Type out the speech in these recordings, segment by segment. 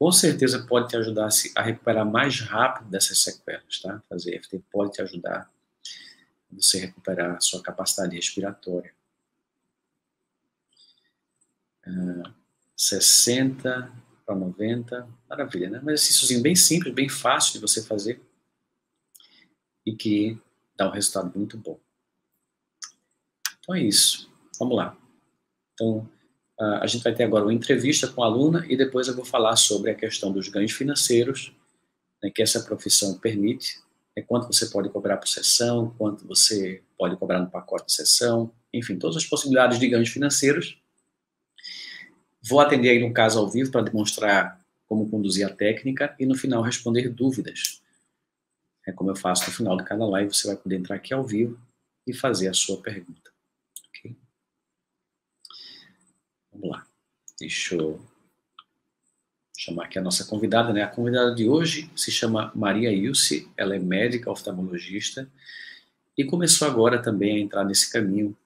com certeza pode te ajudar a recuperar mais rápido dessas sequelas, tá? Fazer EFT pode te ajudar a você recuperar a sua capacidade respiratória. Uh, 60 para 90, maravilha, né? Um exercíciozinho bem simples, bem fácil de você fazer e que dá um resultado muito bom. Então é isso. Vamos lá. Então, a gente vai ter agora uma entrevista com a aluna e depois eu vou falar sobre a questão dos ganhos financeiros né, que essa profissão permite, é quanto você pode cobrar por sessão, quanto você pode cobrar no pacote de sessão, enfim, todas as possibilidades de ganhos financeiros. Vou atender aí no caso ao vivo para demonstrar como conduzir a técnica e no final responder dúvidas. É como eu faço no final de cada live, você vai poder entrar aqui ao vivo e fazer a sua pergunta. Vamos lá. Deixa eu chamar aqui a nossa convidada, né? A convidada de hoje se chama Maria Ilse, ela é médica oftalmologista e começou agora também a entrar nesse caminho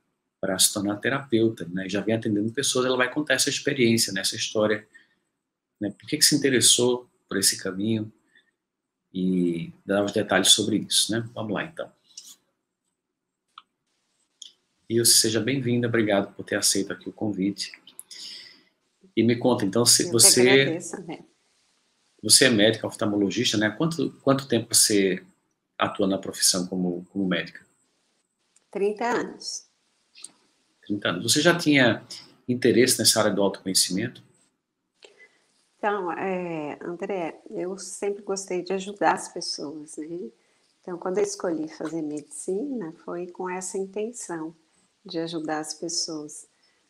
para se tornar terapeuta, né? Já vem atendendo pessoas, ela vai contar essa experiência, né? essa história, né? Por que, que se interessou por esse caminho e dar os detalhes sobre isso, né? Vamos lá, então. Ilse, seja bem-vinda, obrigado por ter aceito aqui o convite. E me conta, então, se você. Agradeço, né? Você é médica, oftalmologista, né? Quanto, quanto tempo você atua na profissão como, como médica? 30 anos. 30 anos. Você já tinha interesse nessa área do autoconhecimento? Então, é, André, eu sempre gostei de ajudar as pessoas, né? Então, quando eu escolhi fazer medicina, foi com essa intenção de ajudar as pessoas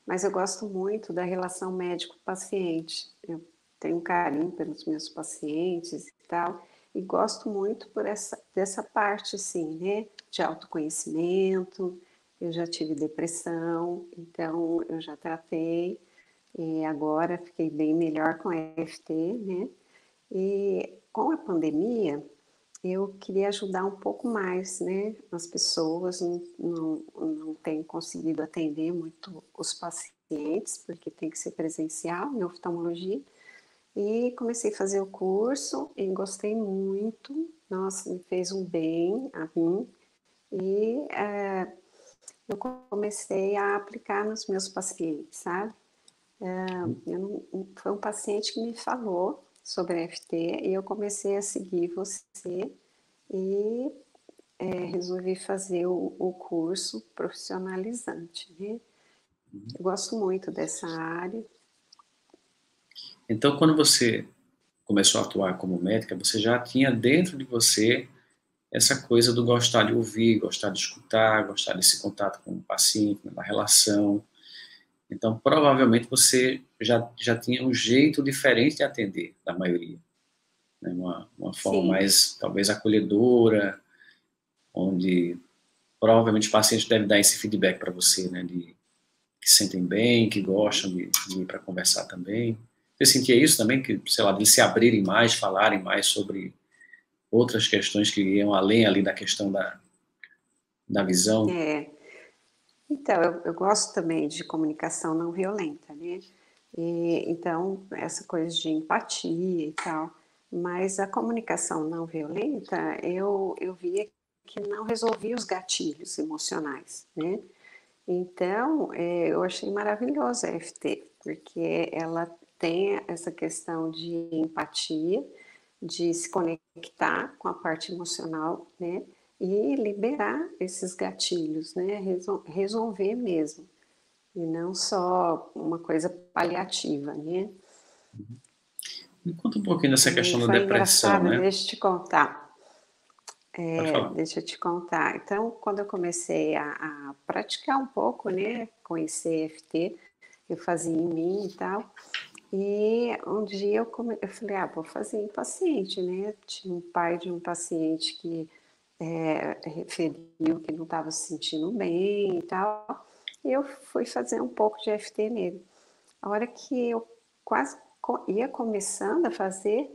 mas eu gosto muito da relação médico-paciente. Eu tenho carinho pelos meus pacientes e tal, e gosto muito por essa, dessa parte, assim, né, de autoconhecimento. Eu já tive depressão, então eu já tratei, e agora fiquei bem melhor com a EFT, né? E com a pandemia, eu queria ajudar um pouco mais, né? As pessoas não, não, conseguido atender muito os pacientes, porque tem que ser presencial em oftalmologia. E comecei a fazer o curso e gostei muito. Nossa, me fez um bem a mim. E é, eu comecei a aplicar nos meus pacientes, sabe? É, não, foi um paciente que me falou sobre FT e eu comecei a seguir você e é, resolvi fazer o, o, curso profissionalizante. Né? Eu gosto muito dessa área. Então, quando você começou a atuar como médica, você já tinha dentro de você essa coisa do gostar de ouvir, gostar de escutar, gostar desse contato com o paciente, da relação. Então, provavelmente você já, já tinha um jeito diferente de atender da maioria. Né? Uma, uma forma Sim. mais, talvez, acolhedora, onde provavelmente os pacientes devem dar esse feedback para você, né? De que se sentem bem, que gostam de, de ir para conversar também. Você sentia isso também, que, sei lá, de se abrirem mais, falarem mais sobre outras questões que iam além ali da questão da, da visão? É, então, eu, eu, gosto também de comunicação não violenta, né? E, então, essa coisa de empatia e tal. Mas a comunicação não violenta, eu, eu via que não resolvia os gatilhos emocionais, né? Então, é, eu achei maravilhosa a FT, porque ela tem essa questão de empatia, de se conectar com a parte emocional, né? e liberar esses gatilhos, né? resolver mesmo, e não só uma coisa paliativa, né? Me conta um pouquinho dessa questão da depressão, né? Deixa eu te contar. É, deixa eu te contar. Então, quando eu comecei a, a, praticar um pouco, né, conhecer EFT, eu fazia em mim e tal, e um dia eu, come... eu falei, ah, vou fazer em paciente, né? Tinha um pai de um paciente que é, referiu que não estava se sentindo bem e tal. E eu fui fazer um pouco de FT nele. A hora que eu quase ia começando a fazer,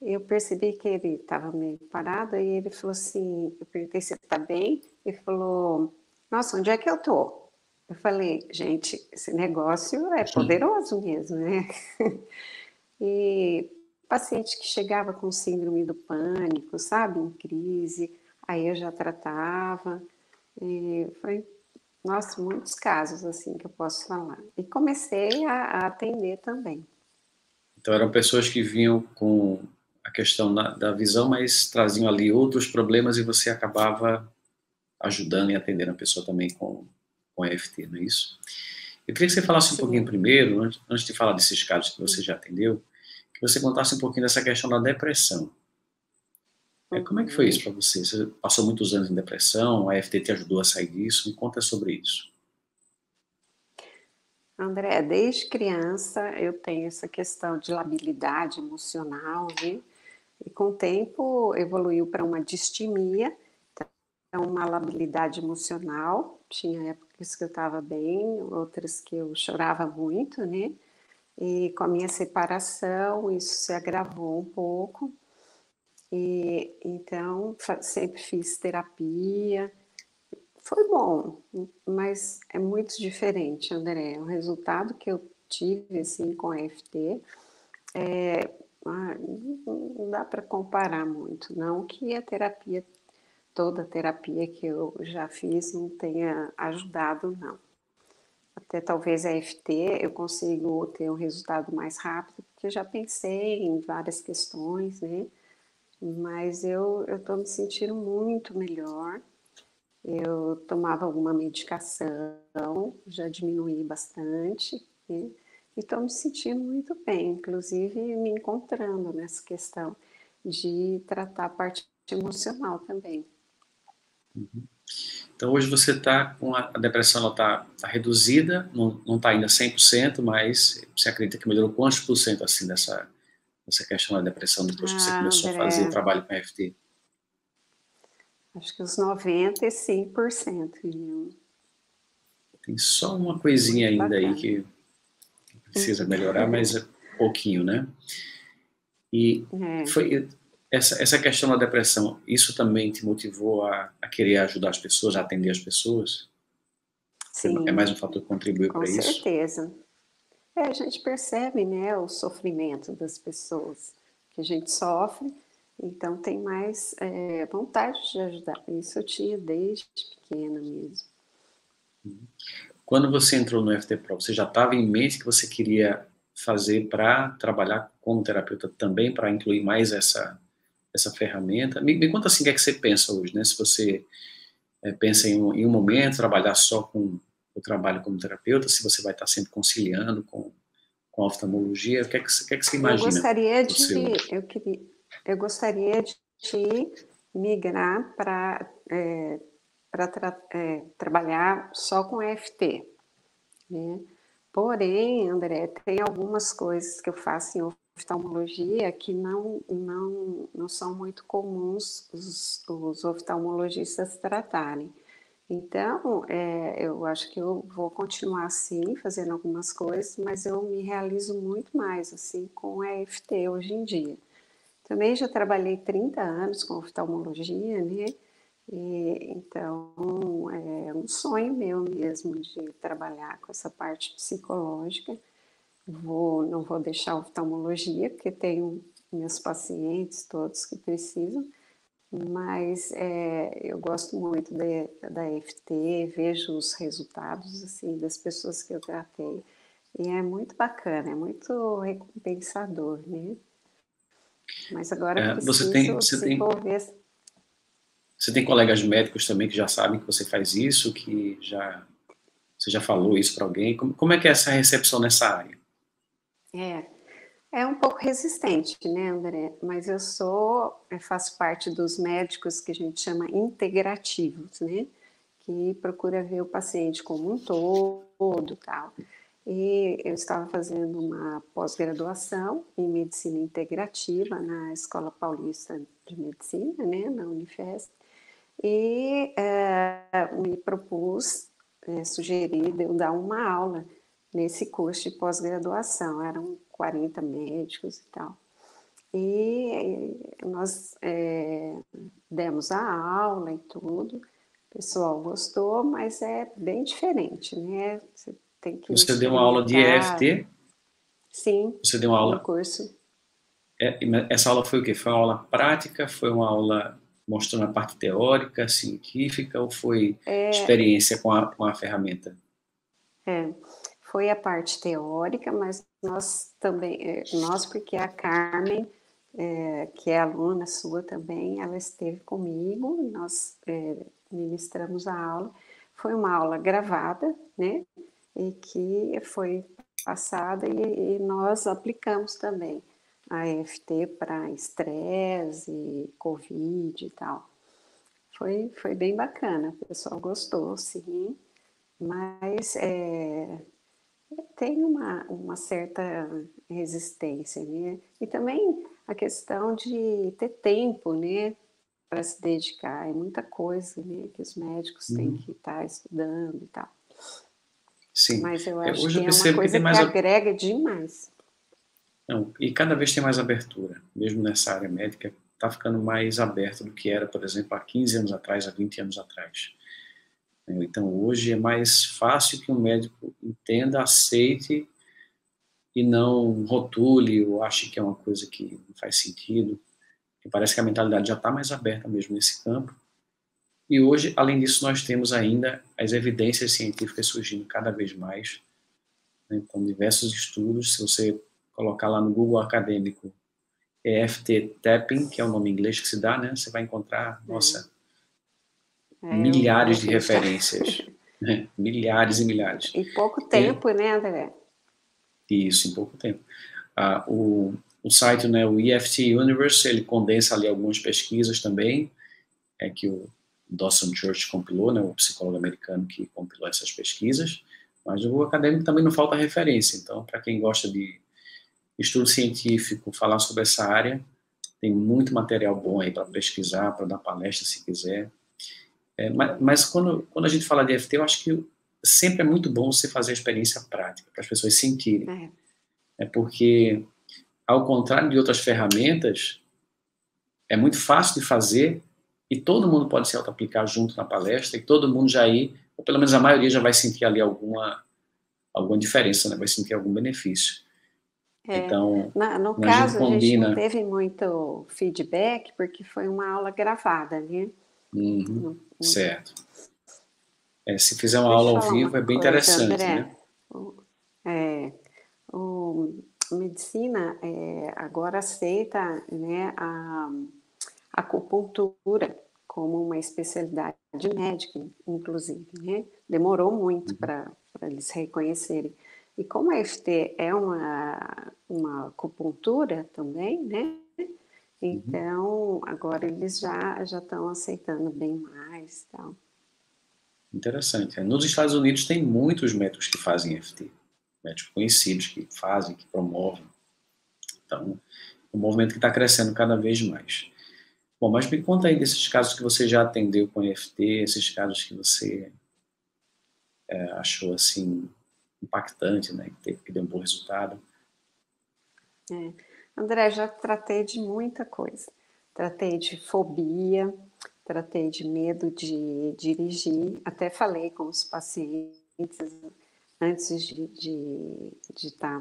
eu percebi que ele estava meio parado e ele falou assim, eu perguntei se está bem, ele falou, nossa, onde é que eu tô? Eu falei, gente, esse negócio é poderoso mesmo, né? e paciente que chegava com síndrome do pânico, sabe, em crise, aí eu já tratava. E foi, nossa, muitos casos assim que eu posso falar. E comecei a, a atender também. Então eram pessoas que vinham com a questão da, da visão, mas traziam ali outros problemas e você acabava ajudando e atendendo a pessoa também com, com EFT, não é isso? Eu queria que você falasse um pouquinho primeiro, antes de falar desses casos que você já atendeu, que você contasse um pouquinho dessa questão da depressão. É, como é que foi isso para você? Você passou muitos anos em depressão, a EFT te ajudou a sair disso? Me conta sobre isso. André, desde criança eu tenho essa questão de labilidade emocional, né? E com o tempo evoluiu para uma distimia, então uma labilidade emocional. Tinha épocas que eu estava bem, outras que eu chorava muito, né? E com a minha separação isso se agravou um pouco. E então sempre fiz terapia. Foi bom, mas é muito diferente, André. O resultado que eu tive assim com a FT é, ah, não dá para comparar muito, não que a terapia, toda a terapia que eu já fiz não tenha ajudado, não. Até talvez a FT eu consigo ter um resultado mais rápido, porque já pensei em várias questões, né? Mas eu estou me sentindo muito melhor. Eu tomava alguma medicação, já diminuí bastante, né? E estou me sentindo muito bem, inclusive me encontrando nessa questão de tratar a parte emocional também. Uhum. Então hoje você está com a, a, depressão, ela está tá reduzida, não está ainda 100%, mas você acredita que melhorou quantos por cento assim dessa, dessa questão da depressão depois que você ah, começou André. a fazer o trabalho com a FT? Acho que os 95%. Viu? Tem só uma coisinha Muito ainda bacana. aí que precisa melhorar, mas é pouquinho, né? E é. foi essa, essa questão da depressão, isso também te motivou a, a querer ajudar as pessoas, a atender as pessoas? Sim. É mais um fator que contribui para isso? Com certeza. É, a gente percebe, né, o sofrimento das pessoas que a gente sofre, então tem mais é, vontade de ajudar. Isso eu tinha desde pequena mesmo. Uhum. Quando você entrou no FT Pro, você já estava em mente que você queria fazer para trabalhar como terapeuta também, para incluir mais essa, essa ferramenta? Me, me, conta assim, o que é que você pensa hoje, né? Se você é, pensa em um, em um momento trabalhar só com o trabalho como terapeuta, se você vai estar sempre conciliando com, com a oftalmologia, o que é que, que, é que você imagina? Eu gostaria de, eu, queria, eu gostaria de migrar para é, para tra é, trabalhar só com EFT. Né? Porém, André, tem algumas coisas que eu faço em oftalmologia que não, não, não são muito comuns os, os oftalmologistas tratarem. Então, é, eu acho que eu vou continuar assim, fazendo algumas coisas, mas eu me realizo muito mais assim com EFT hoje em dia. Também já trabalhei 30 anos com oftalmologia, né? E, então, é um sonho meu mesmo de trabalhar com essa parte psicológica. Vou, não vou deixar a oftalmologia, porque tenho meus pacientes todos que precisam, mas é, eu gosto muito de, da FT, vejo os resultados assim das pessoas que eu tratei e é muito bacana, é muito recompensador, né? Mas agora é, você tem, você tem você tem colegas médicos também que já sabem que você faz isso, que já você já falou isso para alguém? Como, como é que é essa recepção nessa área? É, é um pouco resistente, né, André? Mas eu sou, eu faço parte dos médicos que a gente chama integrativos, né? Que procura ver o paciente como um todo, tal. E eu estava fazendo uma pós-graduação em medicina integrativa na Escola Paulista de Medicina, né, na Unifesp e é, me propus, é, sugeri de eu dar uma aula nesse curso de pós-graduação, eram 40 médicos e tal. E nós é, demos a aula e tudo, o pessoal gostou, mas é bem diferente, né? Você tem que. Você deu uma aula de EFT? Sim. Você deu uma aula? No curso. é, essa aula foi o quê? Foi uma aula prática? Foi uma aula mostrando a parte teórica, científica, ou foi é, experiência com a, com a ferramenta? É, foi a parte teórica, mas nós também, é, nós porque a Carmen, é, que é aluna sua também, ela esteve comigo, nós é, ministramos a aula. Foi uma aula gravada, né? E que foi passada e, e nós aplicamos também a EFT para estresse, Covid e tal. Foi, foi bem bacana, o pessoal gostou, sim, mas é, tem uma, uma certa resistência, né? E também a questão de ter tempo, né? Para se dedicar, é muita coisa, né? Que os médicos têm uhum. que estar tá estudando e tal. Sim. Mas eu é, acho Hoje que eu é uma coisa que, que agrega demais. Não, e cada vez tem mais abertura, mesmo nessa área médica, está ficando mais aberta do que era, por exemplo, há 15 anos atrás, há 20 anos atrás. Então, hoje é mais fácil que um médico entenda, aceite e não rotule ou ache que é uma coisa que não faz sentido. E parece que a mentalidade já está mais aberta mesmo nesse campo. E hoje, além disso, nós temos ainda as evidências científicas surgindo cada vez mais. Então, diversos estudos, se você colocar lá no Google acadêmico EFT Tapping, que é o nome em inglês que se dá, né? Você vai encontrar, nossa, é, milhares de referências. né? Milhares e milhares. Em pouco tempo, e, né, André? Isso, em pouco tempo. Ah, o, o site, né, o EFT Universe, ele condensa ali algumas pesquisas também, é que o Dawson Church compilou, né, o psicólogo americano que compilou essas pesquisas, mas o acadêmico também não falta referência, então, para quem gosta de estudo científico, falar sobre essa área. Tem muito material bom aí para pesquisar, para dar palestra se quiser. É, mas, mas quando, quando a gente fala de FT, eu acho que sempre é muito bom você fazer a experiência prática, para as pessoas sentirem. É. é porque, ao contrário de outras ferramentas, é muito fácil de fazer e todo mundo pode se auto-aplicar junto na palestra e todo mundo já ir, ou pelo menos a maioria já vai sentir ali alguma, alguma diferença, né? vai sentir algum benefício. É, então, na, no caso, a gente, a gente, não teve muito feedback, porque foi uma aula gravada, né? Uhum, no... Certo. É, se fizer uma Deixa aula ao vivo, é bem coisa, interessante, André, né? É, o, medicina é, agora aceita né, a, a acupuntura como uma especialidade médica, inclusive, né? Demorou muito uhum. para eles reconhecerem. E como a FT é uma, uma acupuntura também, né? Então, agora eles já já estão aceitando bem mais tal. Interessante. Nos Estados Unidos tem muitos médicos que fazem FT, médicos conhecidos que fazem, que promovem. Então, é um movimento que está crescendo cada vez mais. Bom, mas me conta aí desses casos que você já atendeu com FT, esses casos que você é, achou assim impactante, né, que, teve, que deu um bom resultado. É. André, já tratei de muita coisa. Tratei de fobia, tratei de medo de dirigir, até falei com os pacientes antes de, de, de, tá,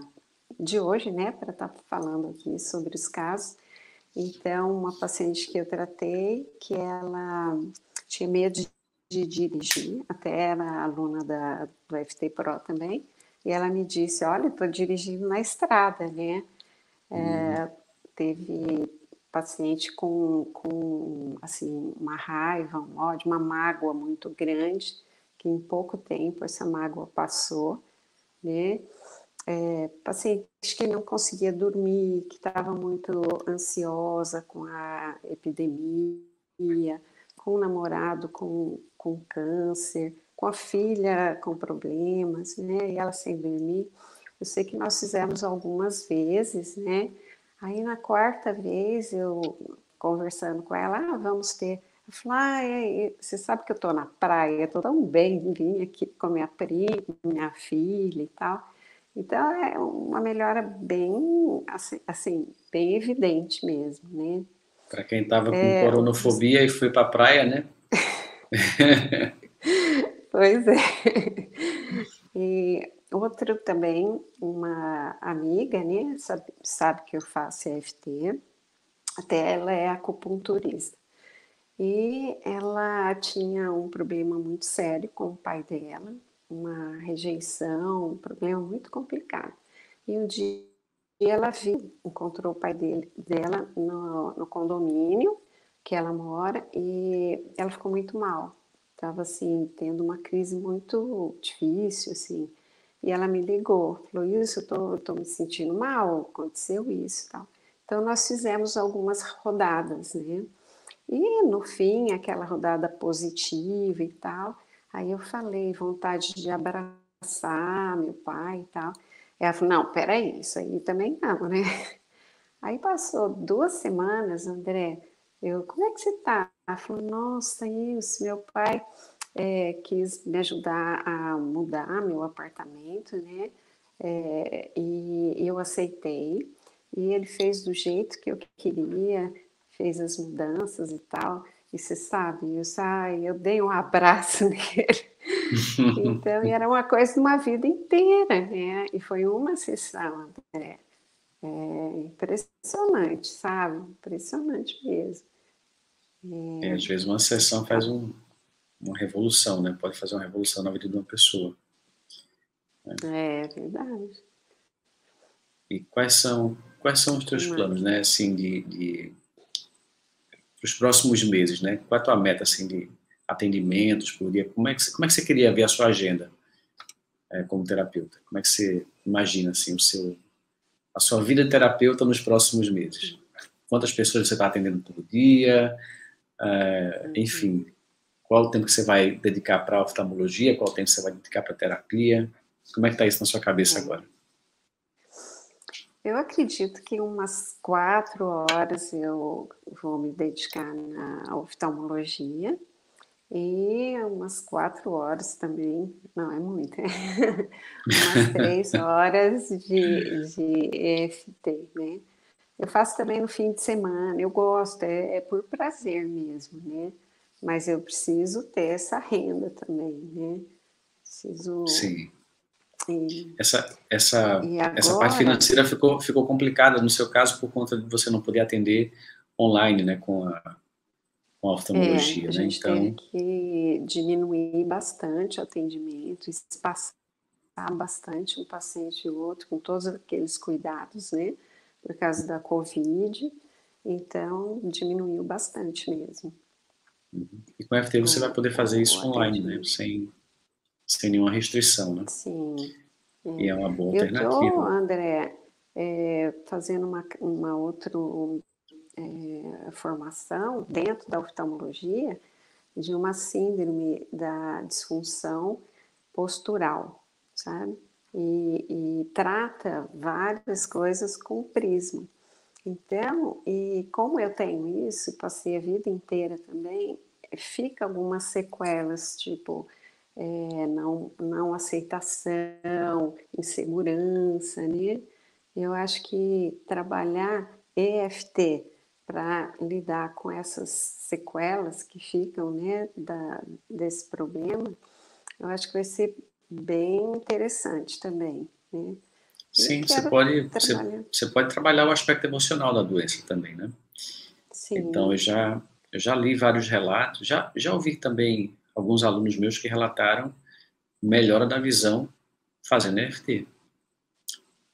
de hoje, né, para estar tá falando aqui sobre os casos. Então, uma paciente que eu tratei, que ela tinha medo de de dirigir, até era aluna da, do FT Pro também, e ela me disse, olha, estou dirigindo na estrada, né? É. Teve paciente com, com, assim, uma raiva, um ódio, uma mágoa muito grande, que em pouco tempo essa mágoa passou, né? É, paciente que não conseguia dormir, que estava muito ansiosa com a epidemia, com o namorado com, com câncer, com a filha com problemas, né? E ela sem dormir. Eu sei que nós fizemos algumas vezes, né? Aí na quarta vez eu conversando com ela, ah, vamos ter. Eu falei, ah, você sabe que eu estou na praia, estou tão bem, vim aqui com minha prima, minha filha e tal. Então é uma melhora bem, assim, assim bem evidente mesmo, né? Para quem estava com é, coronofobia e foi para a praia, né? pois é. E outro também, uma amiga, né, sabe, sabe que eu faço EFT, até ela é acupunturista. E ela tinha um problema muito sério com o pai dela, uma rejeição, um problema muito complicado. E um dia ela viu, encontrou o pai dele, dela no, no condomínio que ela mora e ela ficou muito mal. Estava assim, tendo uma crise muito difícil, assim. E ela me ligou, falou: Isso, eu tô, tô me sentindo mal, aconteceu isso tal. Então, nós fizemos algumas rodadas, né? E no fim, aquela rodada positiva e tal, aí eu falei, vontade de abraçar meu pai e tal. Ela falou, não, peraí, isso aí também não, né? Aí passou duas semanas, André, eu, como é que você tá? Ela falou, nossa, isso, meu pai é, quis me ajudar a mudar meu apartamento, né? É, e eu aceitei, e ele fez do jeito que eu queria, fez as mudanças e tal. E você sabe, eu, saí, eu dei um abraço nele. então, era uma coisa de uma vida inteira, né? E foi uma sessão, André. É impressionante, sabe? Impressionante mesmo. É, às vezes uma sessão faz um, uma revolução, né? Pode fazer uma revolução na vida de uma pessoa. É, é verdade. E quais são quais são os teus planos, né? Assim, de, de os próximos meses, né? Qual é a tua meta, assim, de atendimentos por dia? Como é que, como é que você queria ver a sua agenda é, como terapeuta? Como é que você imagina, assim, o seu, a sua vida de terapeuta nos próximos meses? Quantas pessoas você está atendendo por dia? É, enfim, qual o tempo que você vai dedicar para a oftalmologia? Qual o tempo que você vai dedicar para a terapia? Como é que está isso na sua cabeça agora? Eu acredito que umas quatro horas eu vou me dedicar na oftalmologia e umas quatro horas também, não é muito, é umas três horas de, de EFT, né? Eu faço também no fim de semana, eu gosto, é, é por prazer mesmo, né? Mas eu preciso ter essa renda também, né? Preciso Sim essa, essa, agora... essa parte financeira ficou, ficou complicada no seu caso por conta de você não poder atender online, né, com a, com a oftalmologia, é, a né? gente né? Então, que diminuir bastante o atendimento, espaçar bastante um paciente e outro com todos aqueles cuidados, né, por causa da Covid. Então, diminuiu bastante mesmo. E com o FT você vai poder fazer isso online, né, sem sem nenhuma restrição, né? Sim. E é uma boa alternativa. Eu estou, André, é, fazendo uma, uma outra é, formação dentro da oftalmologia de uma síndrome da disfunção postural, sabe? E, e trata várias coisas com prisma. Então, e como eu tenho isso, passei a vida inteira também, fica algumas sequelas, tipo é, não, não aceitação, insegurança, né? Eu acho que trabalhar EFT para lidar com essas sequelas que ficam, né, da, desse problema, eu acho que vai ser bem interessante também, né? Sim, você pode, você, você, pode trabalhar o aspecto emocional da doença também, né? Sim. Então, eu já, eu já li vários relatos, já, já ouvi também alguns alunos meus que relataram melhora da visão fazendo EFT.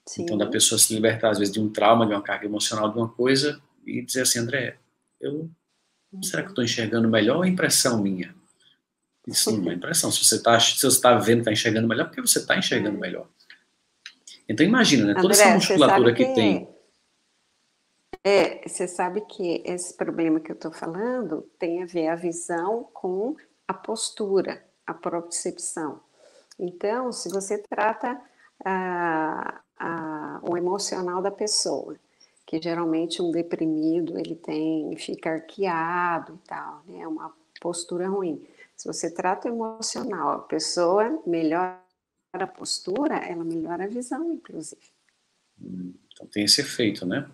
Sim. Então, da pessoa se libertar, às vezes, de um trauma, de uma carga emocional, de uma coisa, e dizer assim, André, eu, será que eu estou enxergando melhor ou é impressão minha? Isso não é impressão. Se você está tá vendo, está enxergando melhor, porque você está enxergando é. melhor. Então, imagina, né? Toda André, essa musculatura que, que tem... É, você sabe que esse problema que eu estou falando tem a ver a visão com a postura, a propriocepção. Então, se você trata ah, ah, o emocional da pessoa, que geralmente um deprimido ele tem, fica arqueado e tal, né? É uma postura ruim. Se você trata o emocional, a pessoa melhora a postura, ela melhora a visão, inclusive. Então tem esse efeito, né?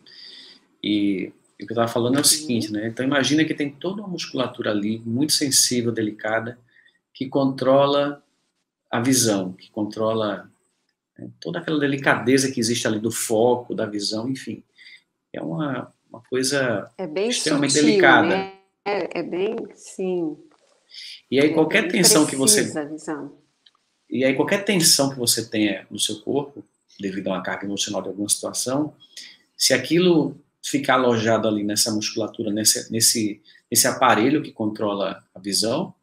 E o que eu estava falando é o seguinte, né? Então imagina que tem toda uma musculatura ali, muito sensível, delicada, que controla a visão, que controla Né? Toda aquela delicadeza que existe ali do foco, da visão, enfim. É uma, uma coisa é bem extremamente sutil, delicada. Né? É, é, bem, sim. E aí é qualquer tensão que você e aí qualquer tensão que você tenha no seu corpo devido a uma carga emocional de alguma situação, se aquilo ficar alojado ali nessa musculatura, nesse, nesse, nesse aparelho que controla a visão,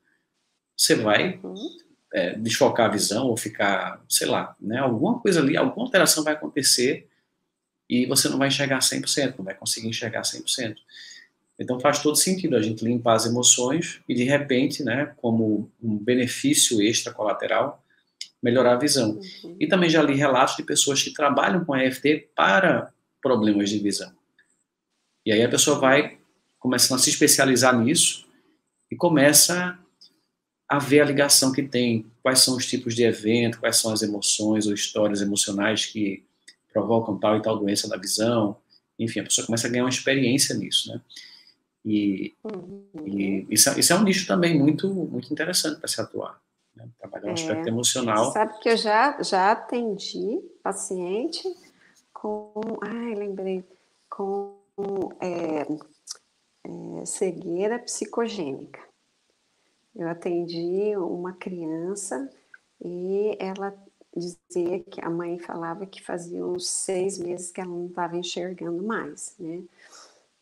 você vai uhum. é, desfocar a visão ou ficar, sei lá, né, alguma coisa ali, alguma alteração vai acontecer e você não vai enxergar 100%, não vai conseguir enxergar 100%. Então faz todo sentido a gente limpar as emoções e de repente, né, como um benefício extra colateral, melhorar a visão. Uhum. E também já li relatos de pessoas que trabalham com EFT para problemas de visão. E aí a pessoa vai começando a se especializar nisso e começa a ver a ligação que tem, quais são os tipos de evento, quais são as emoções ou histórias emocionais que provocam tal e tal doença da visão. Enfim, a pessoa começa a ganhar uma experiência nisso, né? E, uhum. e isso, é, isso, é um nicho também muito, muito interessante para se atuar. Né? Trabalhar um é, aspecto emocional. Sabe que eu já, já atendi paciente com. Ai, lembrei. Com é, é, cegueira psicogênica. Eu atendi uma criança e ela dizia que a mãe falava que fazia uns seis meses que ela não estava enxergando mais, né?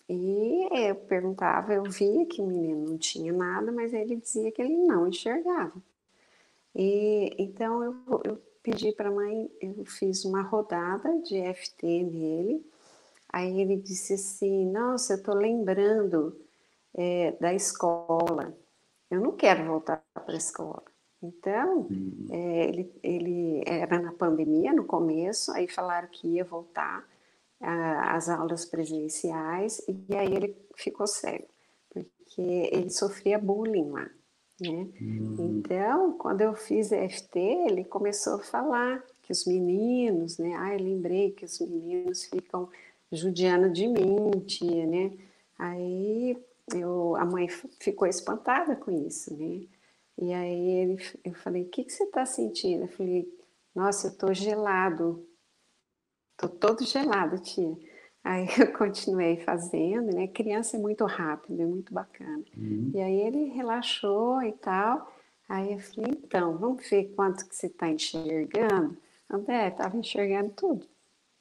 E eu perguntava, eu via que o menino não tinha nada, mas ele dizia que ele não enxergava. E então eu, eu pedi para a mãe, eu fiz uma rodada de FT nele. Aí ele disse assim: Nossa, eu estou lembrando é, da escola eu não quero voltar para a escola. Então, uhum. é, ele, ele era na pandemia no começo, aí falaram que ia voltar às aulas presenciais, e aí ele ficou cego, porque ele sofria bullying lá. Né? Uhum. Então, quando eu fiz EFT, ele começou a falar que os meninos, né? Ah, eu lembrei que os meninos ficam judiando de mim, tia, né? Aí eu, a mãe ficou espantada com isso, né? E aí ele, eu falei, o que, que você está sentindo? Eu falei, nossa, eu estou gelado, estou todo gelado, tia. Aí eu continuei fazendo, né? Criança é muito rápido, é muito bacana. Uhum. E aí ele relaxou e tal. Aí eu falei, então, vamos ver quanto que você está enxergando? André, estava enxergando tudo.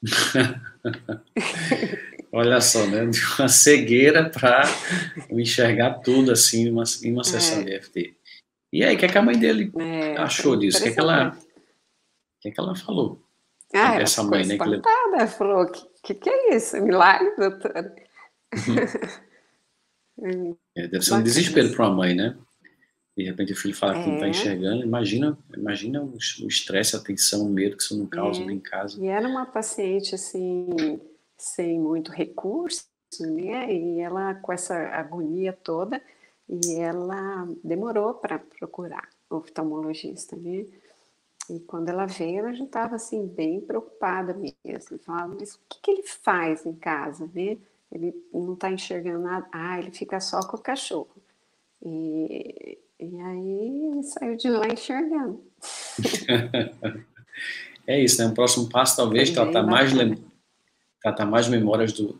Olha só, né? De uma cegueira para enxergar tudo assim em uma, em uma sessão é. de EFT. E aí, o que, é que a mãe dele é, achou disso? O que, é que, ela, que, é que ela falou? Ah, ela essa mãe, né? Que falou: que, que, que é isso? Milagre, doutora? é, deve ser um desespero para uma mãe, né? De repente o filho fala que não está é. enxergando. Imagina, imagina o estresse, a tensão, o medo que isso não causa é. em casa. E era uma paciente assim sem muito recurso, né? E ela com essa agonia toda, e ela demorou para procurar o oftalmologista, né? E quando ela veio, ela já estava assim bem preocupada mesmo. Falava, mas o que, que ele faz em casa, né? Ele não está enxergando nada. Ah, ele fica só com o cachorro. E, e aí saiu de lá enxergando. é isso, né? O próximo passo talvez tratar mais, tratar mais memórias do,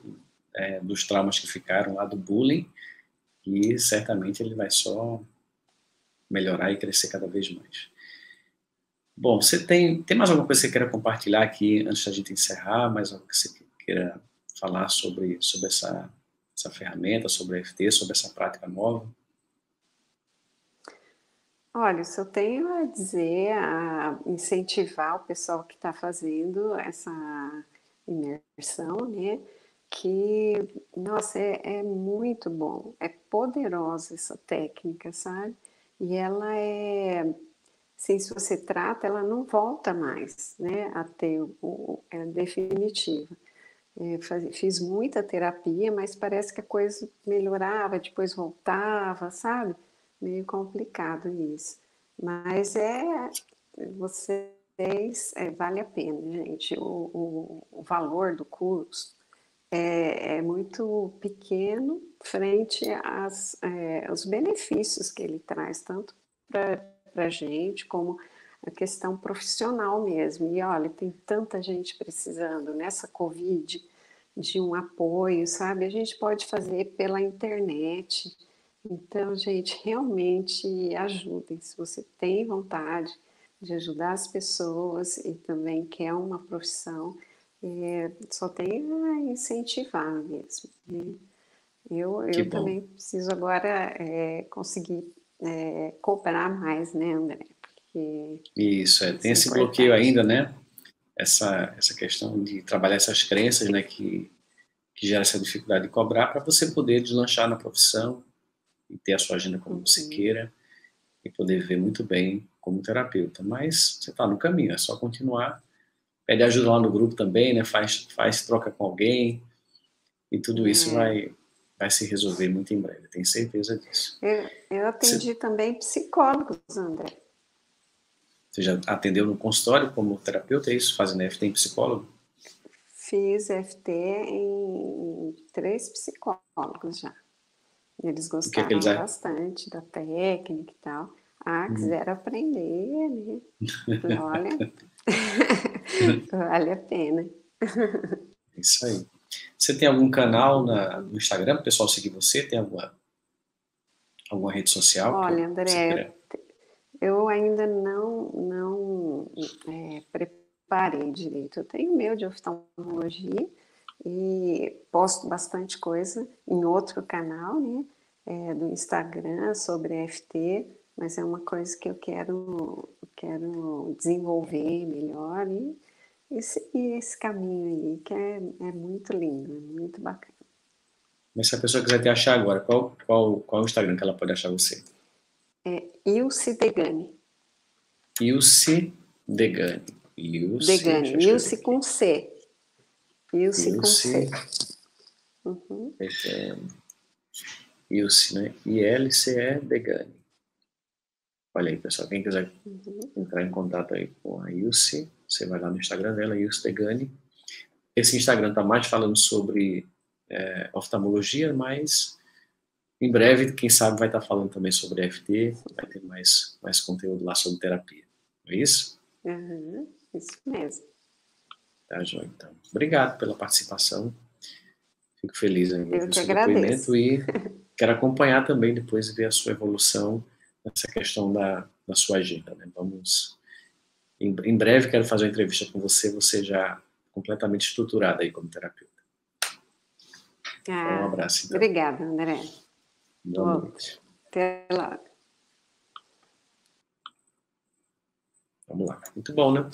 é, dos traumas que ficaram lá do bullying e certamente ele vai só melhorar e crescer cada vez mais. Bom, você tem, tem mais alguma coisa que você queira compartilhar aqui antes da gente encerrar? Mais algo que você queira falar sobre, sobre essa, essa ferramenta, sobre a FT, sobre essa prática nova? Olha, eu tenho a dizer, a incentivar o pessoal que está fazendo essa imersão, né? Que, nossa, é, é muito bom, é poderosa essa técnica, sabe? E ela é, assim, se você trata, ela não volta mais, né? A ter o, é definitiva. É, faz, fiz muita terapia, mas parece que a coisa melhorava, depois voltava, sabe? Meio complicado isso. Mas é, você vocês, é, vale a pena, gente. O, o, o valor do curso é, é, muito pequeno frente às, é, aos benefícios que ele traz, tanto para a gente como a questão profissional mesmo. E olha, tem tanta gente precisando nessa Covid de um apoio, sabe? A gente pode fazer pela internet. Então, gente, realmente ajudem. Se você tem vontade de ajudar as pessoas e também quer uma profissão, é, só tem a incentivar mesmo. Né? Eu, eu também preciso agora é, conseguir é, cooperar mais, né, André? Porque isso, é, tem é esse bloqueio ainda, né? Essa, essa questão de trabalhar essas crenças, né, que, que gera essa dificuldade de cobrar para você poder deslanchar na profissão e ter a sua agenda como uhum. você queira e poder viver muito bem como terapeuta. Mas você está no caminho, é só continuar. Pede ajuda lá no grupo também, né? Faz, faz troca com alguém e tudo isso é. vai vai se resolver muito em breve, tenho certeza disso. Eu, eu atendi Você... também psicólogos, André. Você já atendeu no consultório como terapeuta, é isso? Fazendo FT em psicólogo? Fiz FT em três psicólogos já. Eles gostaram é que eles bastante da técnica e tal. Ah, hum. quiseram hum. aprender, né? Olha, vale a pena. Isso aí. Você tem algum canal na, no Instagram para o pessoal seguir você? Tem alguma, alguma rede social? Olha, André, eu ainda não, não é, preparei direito. Eu tenho meu de oftalmologia e posto bastante coisa em outro canal, né? É, do Instagram sobre FT, mas é uma coisa que eu quero, quero desenvolver melhor e e seguir esse caminho aí, que é, é muito lindo, é muito bacana. Mas se a pessoa quiser te achar agora, qual, qual, qual é o Instagram que ela pode achar você? É Ilse Degani. Ilse Degani. Ilse, Degani, Ilse com C. Ilse, com C. Uhum. Ilse, né? I-L-C-E Degani. Olha aí, pessoal, quem quiser uhum. entrar em contato aí com a Ilse, você vai lá no Instagram dela, Tegani. Esse Instagram está mais falando sobre é, oftalmologia, mas em breve, quem sabe, vai estar tá falando também sobre FT, vai ter mais, mais conteúdo lá sobre terapia. Não é isso? Uhum, isso mesmo. Tá, João, então. Obrigado pela participação. Fico feliz em ver o seu depoimento e quero acompanhar também depois e ver a sua evolução nessa questão da, da sua agenda. Né? Vamos em, breve quero fazer uma entrevista com você, você já completamente estruturada aí como terapeuta. Ah, um abraço. Então. Obrigada, André. Boa noite. Até lá. Vamos lá. Muito bom, né?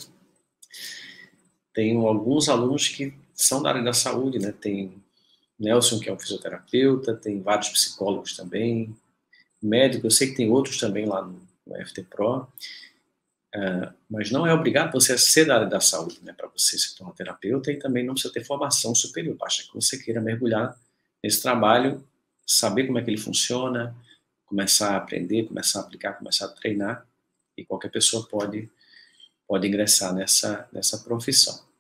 Tenho alguns alunos que são da área da saúde, né? Tem Nelson, que é um fisioterapeuta, tem vários psicólogos também, médico, eu sei que tem outros também lá no, no FT Pro. Uh, mas não é obrigado você a ser da área da saúde, né, para você se tornar terapeuta e também não precisa ter formação superior, basta que você queira mergulhar nesse trabalho, saber como é que ele funciona, começar a aprender, começar a aplicar, começar a treinar e qualquer pessoa pode pode ingressar nessa nessa profissão.